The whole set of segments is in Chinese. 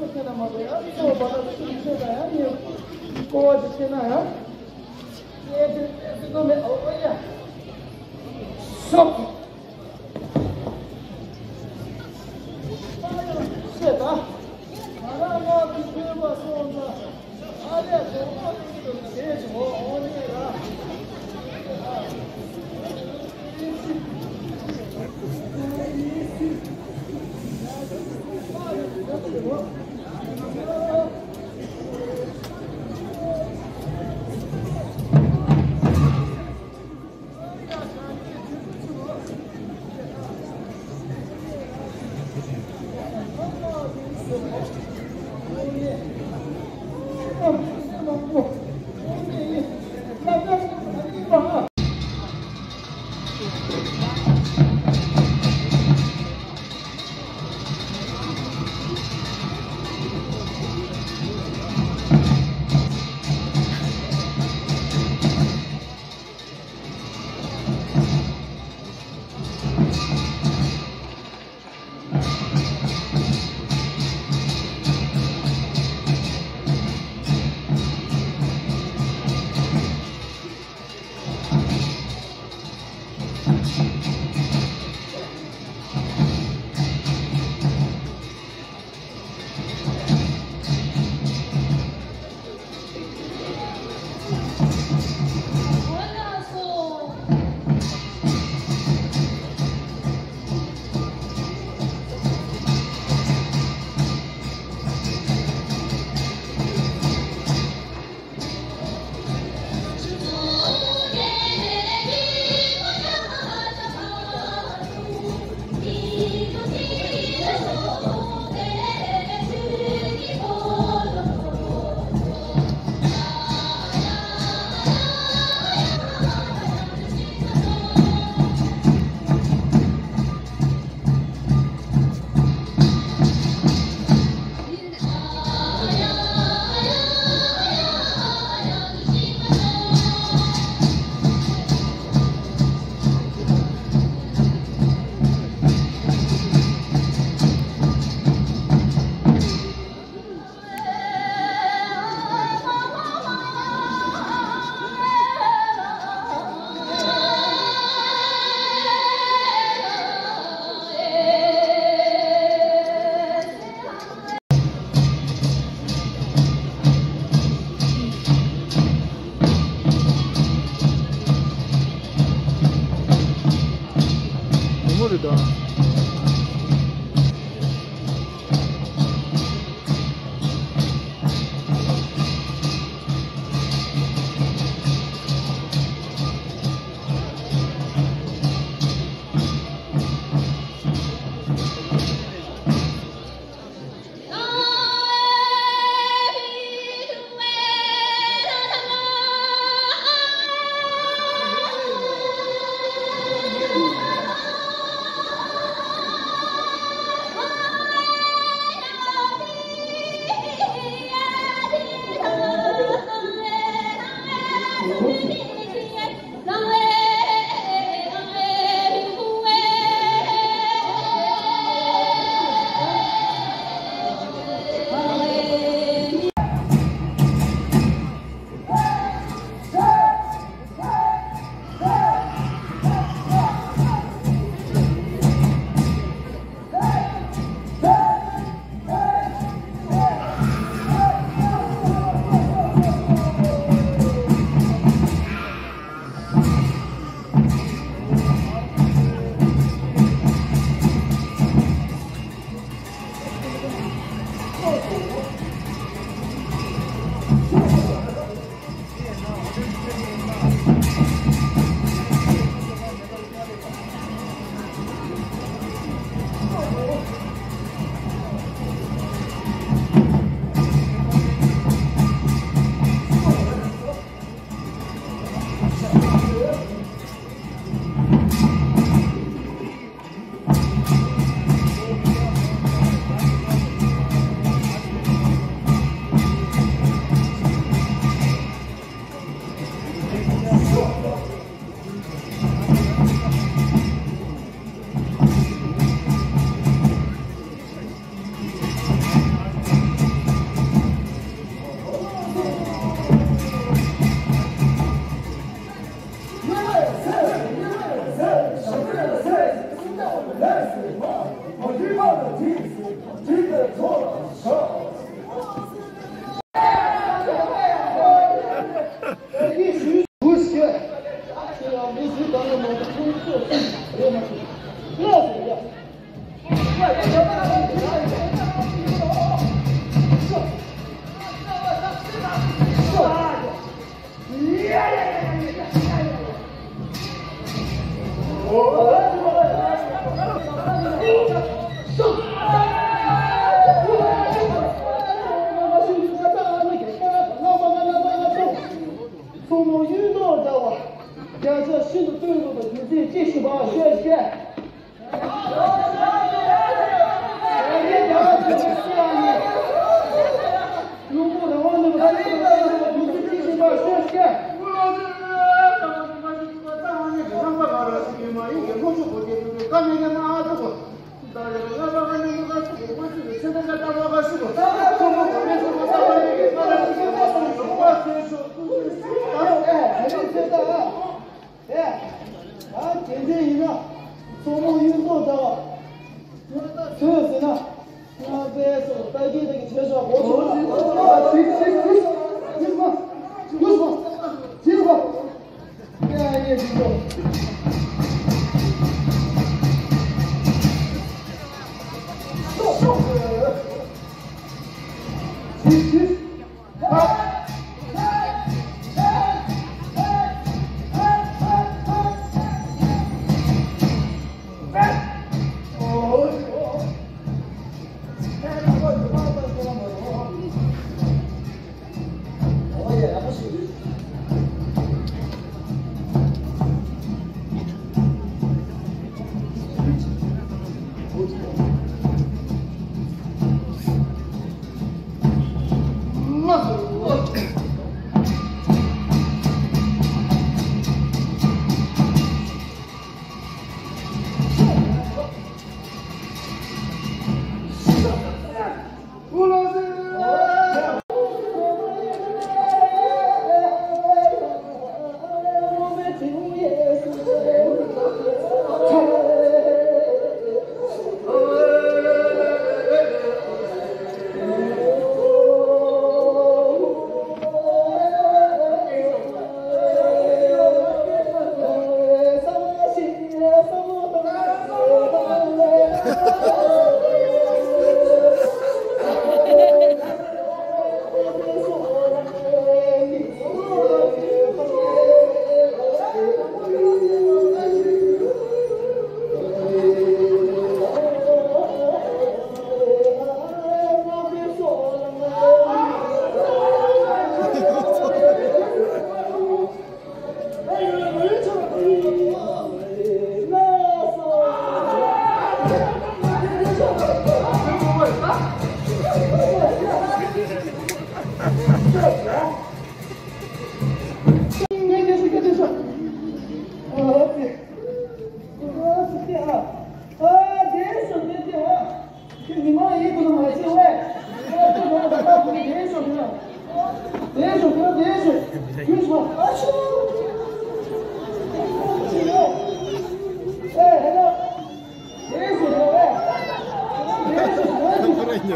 Türkiye'de malıya, çorbada, Türkiye'de ya, yok. Kova dükkanı ya. Yedir, yedir, yedir, yedir, yedir, yedir, yedir, yedir, 谢谢。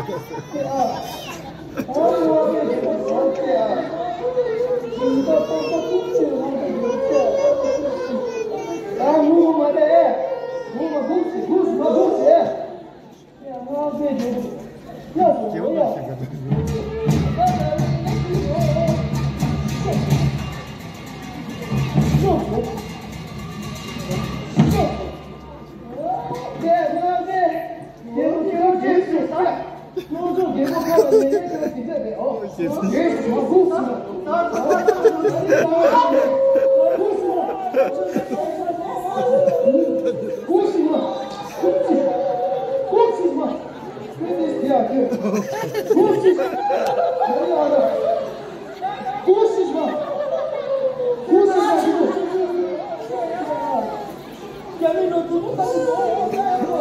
Dios. aqui. Curses. Curses, mano. Curses, mano. Que a menina não tá bom, né, cara.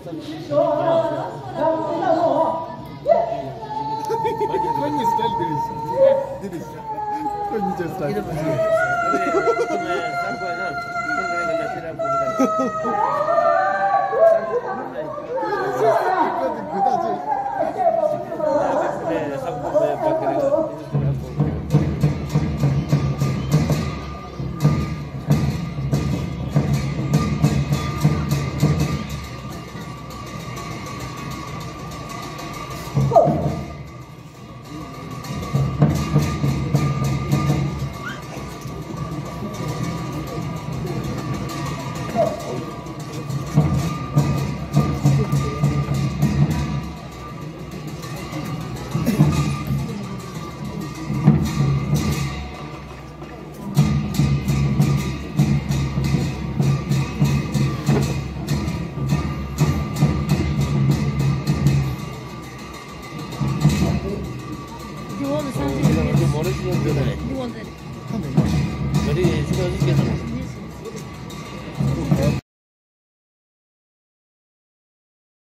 你走啊！咱们先上路哈。哈哈哈，快点快点，坚持到底！坚持，快坚持下去。哈哈哈。